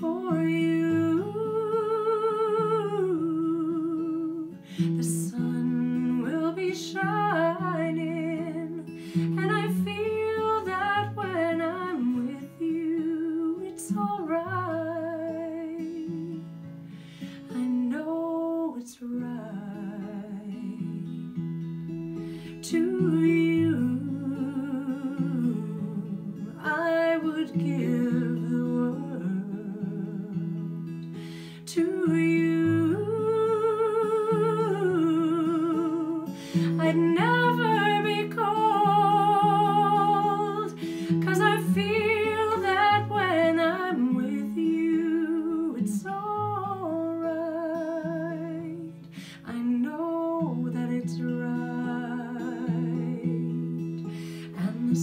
for you. The sun will be shining, and I feel that when I'm with you, it's alright. I know it's right to you. I would give. to you. I'd never be cold, cause I feel that when I'm with you, it's alright. I know that it's right. And the